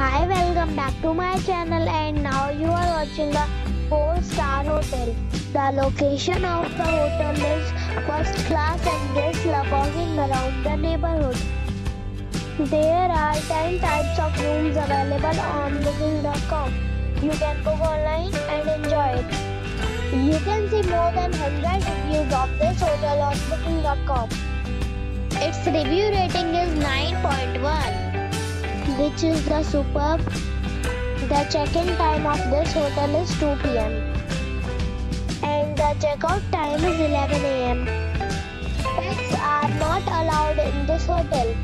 Hi, welcome back to my channel and now you are watching the 4-star hotel. The location of the hotel is first class and guests love walking around the neighborhood. There are 10 types of rooms available on booking.com. You can book online and enjoy it. You can see more than 100 reviews of this hotel on booking.com. Its review rating is 9.1 which is the superb. The check-in time of this hotel is 2 p.m. and the checkout time is 11 a.m. Pets are not allowed in this hotel.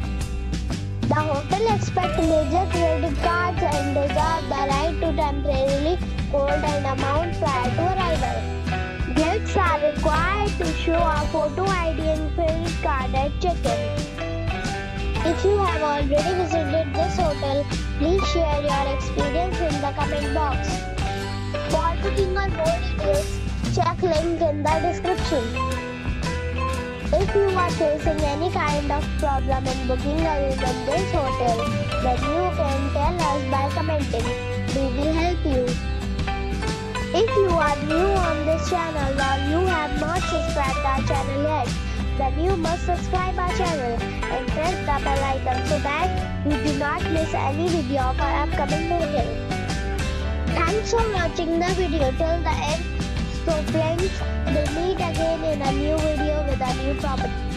The hotel accepts major credit cards and reserves the right to temporarily hold an amount prior to arrival. Guests are required to show a photo ID and credit card at check-in. If you have already visited this hotel, please share your experience in the comment box. For booking or more details, check link in the description. If you are facing any kind of problem in booking room in this hotel, then you can tell us by commenting. We will help you. If you are new on this channel or you have not subscribed our channel yet, then you must subscribe our channel icon so that you do not miss any video of our upcoming hotel. Thanks for watching the video till the end. So friends, we'll meet again in a new video with a new property.